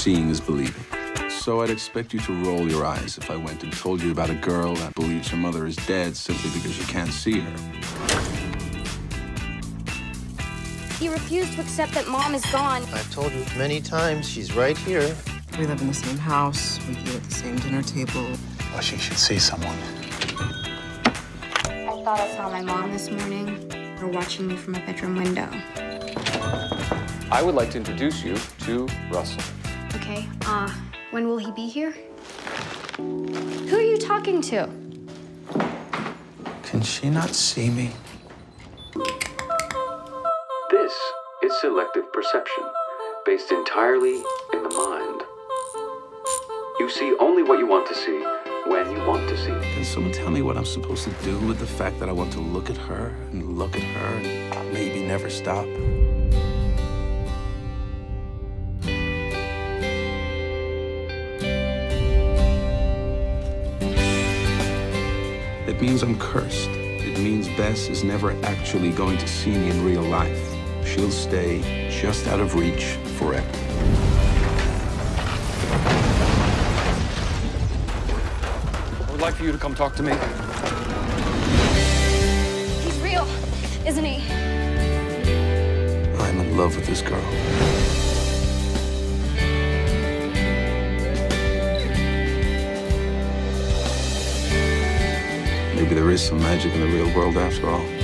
seeing is believing. So I'd expect you to roll your eyes if I went and told you about a girl that believes her mother is dead simply because you can't see her. You refuse to accept that mom is gone. I've told you many times she's right here. We live in the same house. We eat at the same dinner table. Well, she should see someone. I thought I saw my mom this morning. Her watching me from a bedroom window. I would like to introduce you to Russell. Okay, uh, when will he be here? Who are you talking to? Can she not see me? This is selective perception, based entirely in the mind. You see only what you want to see when you want to see. Can someone tell me what I'm supposed to do with the fact that I want to look at her and look at her and maybe never stop? It means I'm cursed. It means Bess is never actually going to see me in real life. She'll stay just out of reach forever. I would like for you to come talk to me. He's real, isn't he? I'm in love with this girl. Maybe there is some magic in the real world after all.